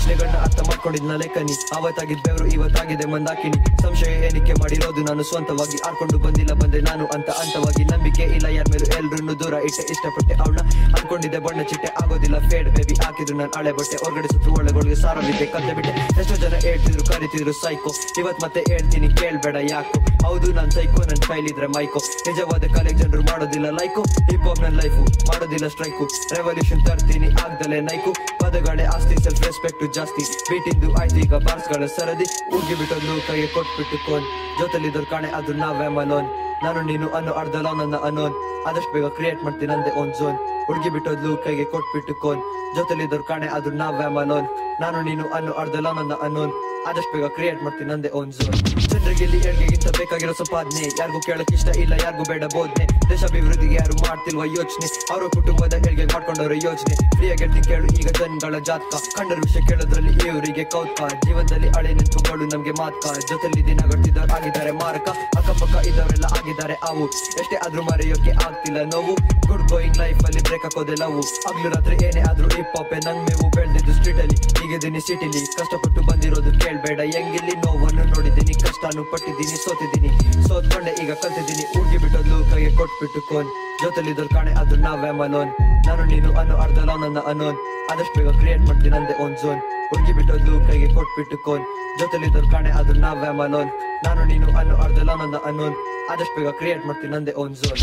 ಯೋಚನೆಗಳನ್ನ ಅರ್ಥ ಮಾಡ್ಕೊಂಡಿದ್ನ ಲೇಖನಿ. ಅವತ್ತಾಗಿದ್ ಬೆವರು ಇವತ್ತಾಗಿದೆ ಮಂದಾಕಿನಿ. ಸಂಶಯ ಏನಿಕೆ ಮಾಡಿರೋದು ನಾನು ಸ್ವಂತವಾಗಿ ಆಡ್ಕೊಂಡು ಬಂದಿಲ್ಲ ಬಂದೆ ನಾನು ಅಂತ ಅಂತವಾಗಿ ನಂಬಿಕೆ ಇಲ್ಲ, ಯಾರ ಮೇಲೂ ಎಲ್ರನ್ನು ದೂರ ಇಟ್ಟೆ ಇಷ್ಟಪಟ್ಟೆ ಅವಳ ಅನ್ಕೊಂಡಿದ್ದೆ ಬಣ್ಣ ಚಿಟ್ಟೆ ಆಗೋದಿಲ್ಲ ಫೇಡ್ ಬೇಬಿ ಹಾಕಿದ್ರು ನಾನು ಹಳೆ ಬಟ್ಟೆ. ಹೊರಗಡೆ ಸುತ್ತು ಒಳಗೊಳಗೆ ಸಾರವಿದ್ದೆ ಕತ್ತೆ ಬಿಟ್ಟೆ. ಎಷ್ಟೋ ಜನ ಹೇಳ್ತಿದ್ರು ಕರಿತಿದ್ರು ಸೈಕೋ. ಇವತ್ ಮತ್ತೆ ಹೇಳ್ತೀನಿ ಕೇಳ್ಬೇಡ ಯಾಕೋ. ಹೌದು, ನನ್ ಸೈಕೋ, ನನ್ ಇದ್ರೆ ಮೈಕೋ. ನಿಜವಾದ ಕಲೆ ಜನರು ಮಾಡೋದಿಲ್ಲ ಲೈಕು. ಹಿಪ್ ಹಾಪ್ ನನ್ ಲೈಫು ಮಾಡೋದಿಲ್ಲ ಸ್ಟ್ರೈಕು ರೆವಲ್ಯೂಷನ್ ತರ್ತೀನಿ, ಆಗ್ದಲೆ ನೈಕು. ಪದಗಳೇ ಆಸ್ತಿ ಸೆಲ್ಫ್ ರೆಸ್ಪೆಕ್ಟ್ ಜಾಸ್ತಿ. ಬೀಟಿಂದು ಆಯ್ತು, ಈಗ ಬಾರ್ಸ್ಗಳ ಸರದಿ. ಉಗಿ ಬಿಟ್ಟೊಂದು ಕೈಗೆ ಕೊಟ್ಬಿಟ್ಟು ಕೋನ್ ಜೊತೆಲಿದ್ದವ್ರು ಕಾಣೆ, ಅದು ನಾವೇ ಮನೋನ್ ನಾನು, ನೀನು, ಅನ್ನು, ಅರ್ಧಲ, ನನ್ನ ಅನೋನ್ ಆದಷ್ಟು ಬೇಗ ಕ್ರಿಯೇಟ್ ಮಾಡ್ತೀನಿ, ನಂದೇ ಒಂದ್ ಝೋನ್ ಹುಡುಗಿ ಬಿಟ್ಟೋದ್ಲು ಕೈಗೆ ಕೊಟ್ಬಿಟ್ಟು ಕೋನ್ ಜೊತೆಲಿದ್ದವ್ರು ಕಾಣೆ, ಅದು ನಾವೇ ಮನೋನ್ ನಾನು, ನೀನು, ಅನ್ನು, ಅರ್ಧಲ, ನನ್ನ ಅನೋನ್ ಆದಷ್ಟು ಬೇಗ ಕ್ರಿಯೇಟ್ ಮಾಡ್ತೀನಿ, ನಂದೇ ಓನ್ ಝೋನ್ ಜನರಿಗೆ ಇಲ್ಲಿ ಏಳ್ಗೆಗಿಂತ ಬೇಕಾಗಿರೋ ಸಂಪಾದನೆ, ಯಾರಿಗೂ ಕೇಳಕ್ ಇಷ್ಟ ಇಲ್ಲ, ಯಾರಿಗೂ ಬೇಡ ಬೋಧನೆ. ದೇಶಾಭಿವೃದ್ಧಿಗೆ ಯಾರು ಮಾಡ್ತಿಲ್ವ ಯೋಚನೆ? ಅವರ ಕುಟುಂಬದ ಹೇಳಿಗೆ ಮಾಡ್ಕೊಂಡವ್ರ ಯೋಚನೆ? ಫ್ರೀಯಾಗಿ ಕೇಳು, ಈಗ ಜನಗಳ ಜಾತಕ. ಕಂಡರ ವಿಷಯ ಕೇಳೋದ್ರಲ್ಲಿ ಇವರಿಗೆ ಕೌತ್ಕ. ಜೀವನದಲ್ಲಿ ಹಳೆ ನೆನಪುಗಳು ನಮ್ಗೆ ಮಾತ್ಕ ಜೊತೆಲಿ ದಿನ ಗಟ್ಟಿದವ್ರು ಆಗಿದ್ದಾರೆ ಮಾರಕ. ಅಕ್ಕಪಕ್ಕ ಇದ್ದವರೆಲ್ಲ ಆಗಿದ್ದಾರೆ ಅವು. ಎಷ್ಟೇ ಆದ್ರೂ ಮರೆಯೋಕೆ ಆಗ್ತಿಲ್ಲ ನೋವು. ಗುಡ್ ಗೋಯಿಂಗ್ ಲೈಫ್ ಅಲ್ಲಿ ಬ್ರೇಕ್ ಹಾಕೋದೆ ನಾವು ಅಗ್ಲು ರಾತ್ರಿ ಏನೇ ಆದ್ರೂ ಹಿಪ್ ಹಾಪೆ ನಂಗ್ ಮೇವು ಬೆಳೆದಿದ್ದು ಸ್ಟ್ರೀಟ್ ಅಲ್ಲಿ. ಈಗಿದ್ದೀನಿ ಸಿಟಿಲಿ ಕಷ್ಟಪಟ್ಟು ಬಂದಿರೋದು ಕೇಳ್ಬೇಡ. ಹೆಂಗಿಲ್ಲಿ ನೋವನ್ನು ನೋಡಿದ್ದೀನಿ. ಕಷ್ಟನು ಪಟ್ಟಿದ್ದೀನಿ, ಸೋತಿದ್ದೀನಿ. ಸೋತ್ಕೊಂಡೆ ಈಗ ಕಲ್ತಿದ್ದೀನಿ. ಬಿಟ್ಟೋದ್ಲು ಕೈಗೆ ಕೊಟ್ಬಿಟ್ಟು ಕೋನ್. ಜೊತೆಲಿದ್ದವ್ರು ಕಾಣೆ, ಅದು ನಾವೇ ಮನೋನ್. ನಾನು, ನೀನು ಅನ್ನೋ ಅರ್ಧಲ ನನ್ನ ಅನೋನ್ ಆದಷ್ಟು ಬೇಗ ಕ್ರಿಯೇಟ್ ಮಾಡ್ತೀನಿ ನಂದೆ ಒಂದ್ ಝೋನ್ ಹುಡುಗಿ ಬಿಟ್ಟದ್ದು ಕೈಗೆ ಕೊಟ್ಬಿಟ್ಟು ಕೋನ್. ಜೊತೆಲಿದ್ದವ್ರು ಕಾಣೆ, ಅದು ನಾವೇ ಮನೋನ್. ನಾನು, ನೀನು ಅನ್ನೋ ಅರ್ಧಲ ನನ್ನ ಅನೋನ್ ಆದಷ್ಟು ಬೇಗ ಕ್ರಿಯೇಟ್ ಮಾಡ್ತೀನಿ ನಂದೆ ಒಂದ್ ಝೋನ್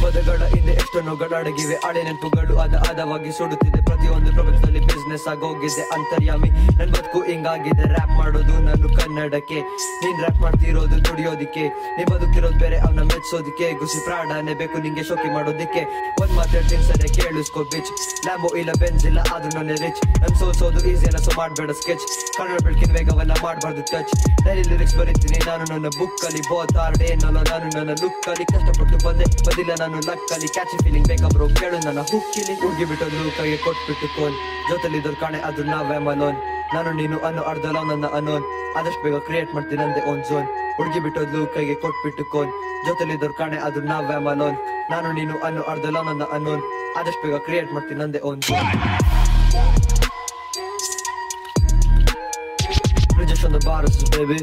ಪದಗಳ ಹಿಂದೆ ಎಷ್ಟೋ ನೋಗಳಡಗಿವೆ ಹಳೆ ನೆನಪುಗಳು ಅದ ಅದವಾಗಿ ಸುಡುತ್ತಿದೆ. ಪ್ರತಿಯೊಂದು ಪ್ರಪಂಚದಲ್ಲಿ ಬಿಸ್ನೆಸ್ ಆಗೋಗಿದೆ. ಅಂತರ್ಯಾಮಿ ನನ್ ಬದುಕು ಹಿಂಗಾಗಿದೆ. ರ್ಯಾಪ್ ಮಾಡೋದು ನಾನು ಕನ್ನಡಕ್ಕೆ. ನೀನ್ ರ್ಯಾಪ್ ಮಾಡ್ತಿರೋದು ದುಡಿಯೋದಿಕ್ಕೆ. ನೀ ಬದುಕಿರೋದು ಬೇರೆ, ಅವನ ಮೆಚ್ಚೋದಿಕ್ಕೆ ಗುಸಿ ಪ್ರಾಣನೇ ಬೇಕು ನಿಂಗೆ ಶೋಕಿ ಮಾಡೋದಿಕ್ಕೆ. ಒಂದ್ ಮಾತಾಡ್ತೀನಿ ಸರಿ, ಕೇಳಿಸ್ಕೋ ಬಿಚ್ ಲ್ಯಾಂಬೋ ಇಲ್ಲ ಬೆನ್ಸ್ ಇಲ್ಲ, ಆದ್ರೂ ನನ್ನ ರಿಚ್ ನನ್ ಸೋಸೋದು ಈಸಿ ಅನ್ನ ಸೊ ಮಾಡ್ಬೇಡ ಸ್ಕೆಚ್ ಕನ್ನಡ ಬೆಳಕಿನ ವೇಗವನ್ನ ಮಾಡಬಾರ್ದು ಟಚ್ ಡೈಲಿ ಲಿರಿಕ್ಸ್ ಬರೀತೀನಿ, ನಾನು ನನ್ನ ಬುಕ್ ಅಲ್ಲಿ. ಬೋತಾರ್ಡೆ ನಾನು ನಾನು ನನ್ನ ಲುಕ್ ಅಲ್ಲಿ. ಕಷ್ಟಪಟ್ಟು ಬಂದೆ, ಬದಿಲ್ಲ ನಾನು ನಕ್ಕಲಿ ಕ್ಯಾಚಿ ಫೀಲಿಂಗ್ ಬೇಕಾಬ್ರೋ ಕೇಳು ನನ್ನ ಹುಕ್ಕಿಲಿ. ಹುಡುಗಿ ಬಿಟ್ಟು ಕೈಗೆ ಕೊಟ್ಬಿಟ್ಟು ಕೋನ್ ಜೊತೆಲಿ ಕಾಣೆ ಅದು ನಾವೇ ಮನೋನ್. ನಾನು ನೀನು ಅನ್ನು ಅರ್ಧಲ ನನ್ನ ಅನೋನ್ ಆದಷ್ಟು ಬೇಗ ಕ್ರಿಯೇಟ್ ಮಾಡ್ತೀನಿ ನಂದೆ ಒಂದ್ ಝೋನ್ ಹುಡುಗಿ ಬಿಟ್ಟೋದ್ಲು ಕೈಗೆ ಕೊಟ್ಬಿಟ್ಟು ಕೋನ್ ಜೊತೆಲಿ ಕಾಣೆ ಅದು ನಾವೇ ಮನೋನ್. ನಾನು ನೀನು ಅನ್ನು ಅರ್ಧಲ ನನ್ನ ಅನೋನ್ ಆದಷ್ಟು ಬೇಗ ಕ್ರಿಯೇಟ್ ಮಾಡ್ತೀನಿ ಅಂದೆ ಒಂದ್ zone baby the bars, baby.